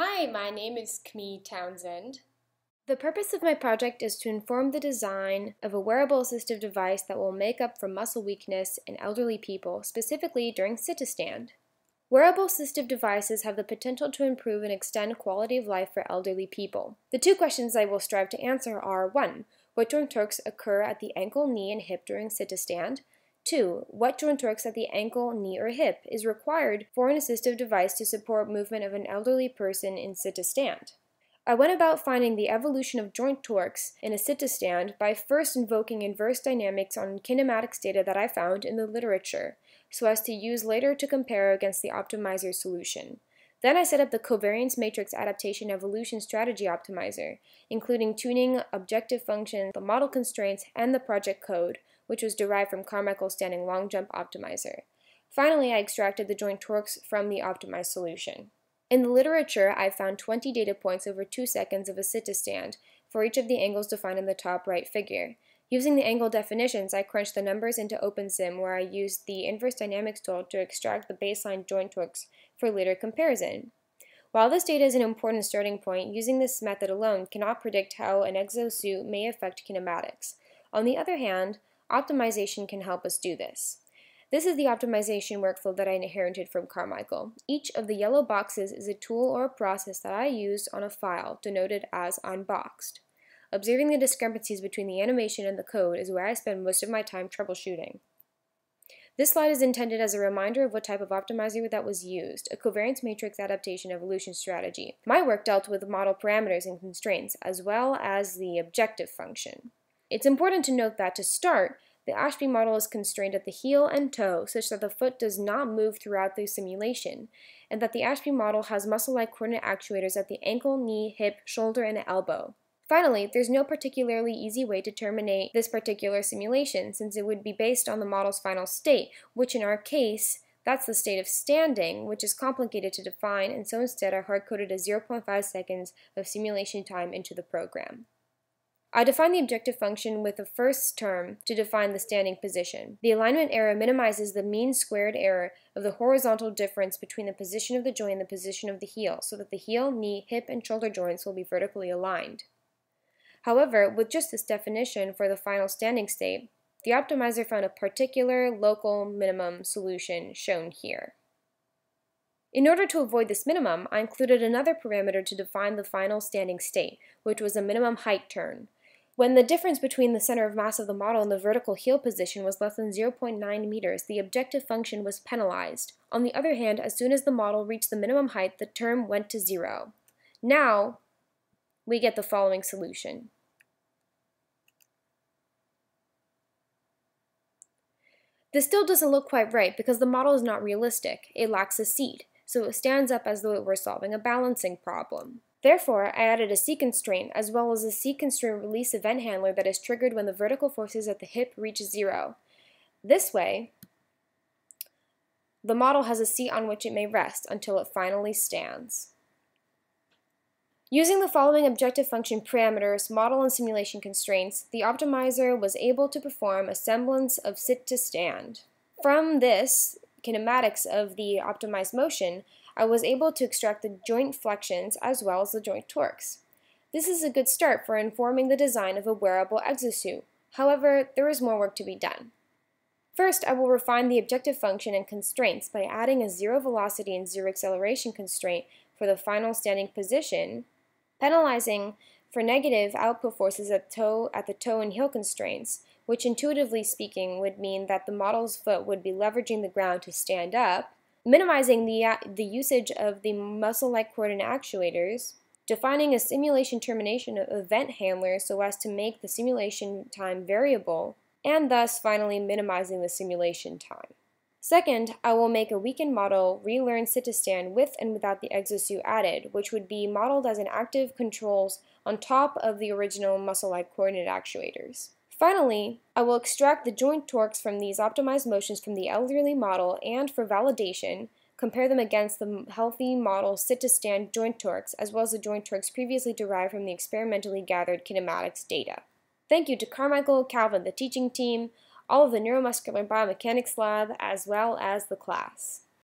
Hi, my name is Camille Townshend. The purpose of my project is to inform the design of a wearable assistive device that will make up for muscle weakness in elderly people, specifically during sit-to-stand. Wearable assistive devices have the potential to improve and extend quality of life for elderly people. The two questions I will strive to answer are 1. What joint torques occur at the ankle, knee, and hip during sit-to-stand? 2. What joint torques at the ankle, knee, or hip is required for an assistive device to support movement of an elderly person in sit-to-stand? I went about finding the evolution of joint torques in a sit-to-stand by first invoking inverse dynamics on kinematics data that I found in the literature, so as to use later to compare against the optimizer solution. Then I set up the covariance matrix adaptation evolution strategy optimizer, including tuning, objective function, the model constraints, and the project code, which was derived from Carmichael's standing long jump optimizer. Finally, I extracted the joint torques from the optimized solution. In the literature, I found 20 data points over 2 seconds of a sit-to-stand for each of the angles defined in the top right figure. Using the angle definitions, I crunched the numbers into OpenSim where I used the inverse dynamics tool to extract the baseline joint torques for later comparison. While this data is an important starting point, using this method alone cannot predict how an exosuit may affect kinematics. On the other hand, Optimization can help us do this. This is the optimization workflow that I inherited from Carmichael. Each of the yellow boxes is a tool or a process that I used on a file denoted as unboxed. Observing the discrepancies between the animation and the code is where I spend most of my time troubleshooting. This slide is intended as a reminder of what type of optimizer that was used, a covariance matrix adaptation evolution strategy. My work dealt with model parameters and constraints, as well as the objective function. It's important to note that to start, the Ashby model is constrained at the heel and toe such that the foot does not move throughout the simulation, and that the Ashby model has muscle-like coordinate actuators at the ankle, knee, hip, shoulder, and elbow. Finally, there's no particularly easy way to terminate this particular simulation since it would be based on the model's final state, which in our case, that's the state of standing, which is complicated to define, and so instead I hard-coded a 0.5 seconds of simulation time into the program. I define the objective function with the first term to define the standing position. The alignment error minimizes the mean squared error of the horizontal difference between the position of the joint and the position of the heel, so that the heel, knee, hip, and shoulder joints will be vertically aligned. However, with just this definition for the final standing state, the optimizer found a particular local minimum solution shown here. In order to avoid this minimum, I included another parameter to define the final standing state, which was a minimum height turn. When the difference between the center of mass of the model and the vertical heel position was less than 0.9 meters, the objective function was penalized. On the other hand, as soon as the model reached the minimum height, the term went to zero. Now, we get the following solution. This still doesn't look quite right because the model is not realistic. It lacks a seat, so it stands up as though it were solving a balancing problem. Therefore, I added a C constraint as well as a C constraint release event handler that is triggered when the vertical forces at the hip reach zero. This way, the model has a seat on which it may rest until it finally stands. Using the following objective function parameters, model and simulation constraints, the optimizer was able to perform a semblance of sit to stand. From this, kinematics of the optimized motion, I was able to extract the joint flexions as well as the joint torques. This is a good start for informing the design of a wearable exosuit. However, there is more work to be done. First, I will refine the objective function and constraints by adding a zero velocity and zero acceleration constraint for the final standing position, penalizing for negative output forces at, toe, at the toe and heel constraints, which intuitively speaking would mean that the model's foot would be leveraging the ground to stand up, minimizing the, uh, the usage of the muscle-like coordinate actuators, defining a simulation termination of event handler so as to make the simulation time variable, and thus finally minimizing the simulation time. Second, I will make a weakened model relearn sit-to-stand with and without the exosuit added, which would be modeled as an active controls on top of the original muscle-like coordinate actuators. Finally, I will extract the joint torques from these optimized motions from the elderly model and, for validation, compare them against the healthy model sit-to-stand joint torques as well as the joint torques previously derived from the experimentally gathered kinematics data. Thank you to Carmichael, Calvin, the teaching team, all of the neuromuscular biomechanics lab, as well as the class.